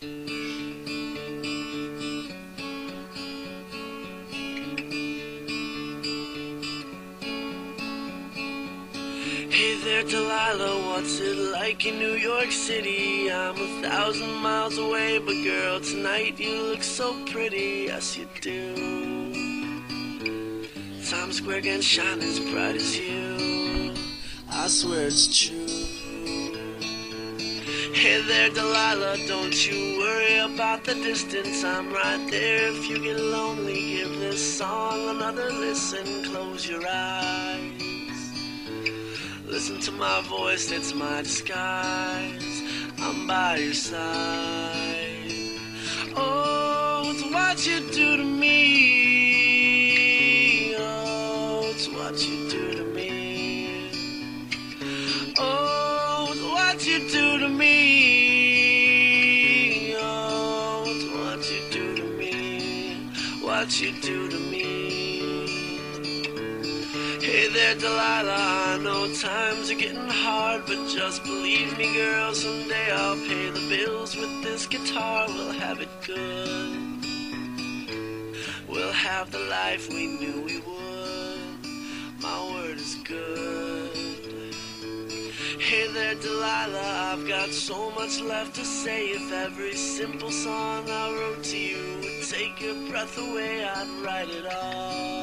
Hey there, Delilah, what's it like in New York City? I'm a thousand miles away, but girl, tonight you look so pretty, yes you do. Times Square can shine as bright as you. I swear it's true. There, Delilah, don't you worry about the distance. I'm right there. If you get lonely, give this song another listen. Close your eyes. Listen to my voice, it's my disguise. I'm by your side. Oh, it's what you do to me. Oh, it's what you do to me. What you do to me. Oh, what you do to me. What you do to me. Hey there, Delilah. I know times are getting hard, but just believe me, girl. Someday I'll pay the bills with this guitar. We'll have it good. We'll have the life we knew we would. There, Delilah. I've got so much left to say. If every simple song I wrote to you would take your breath away, I'd write it all.